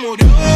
murió.